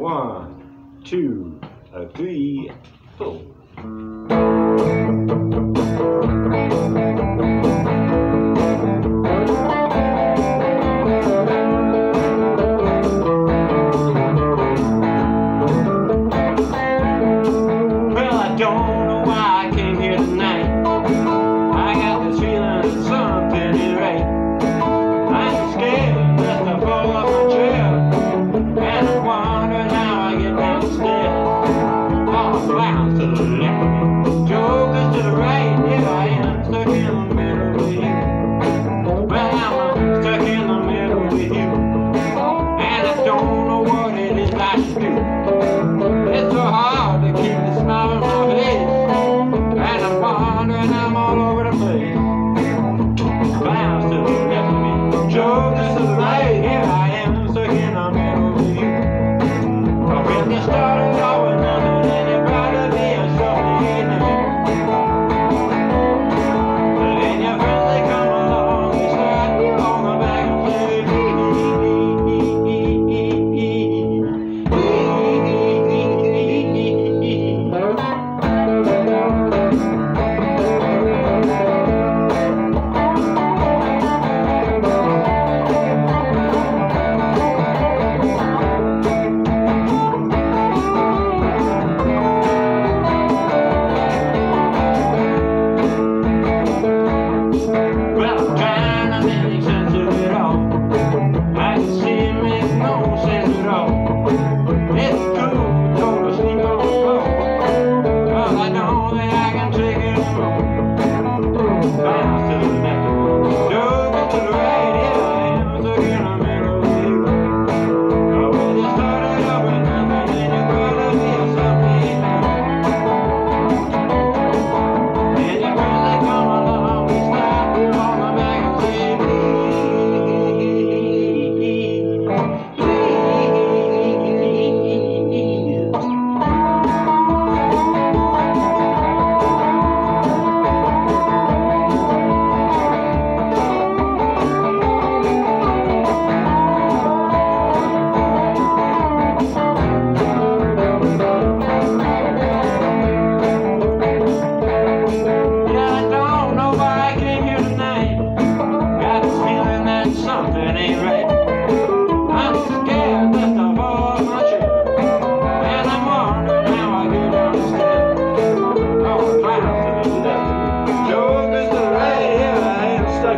One, two, three, four. don't know why I came here tonight. I got this feeling of something. start started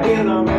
again. I'm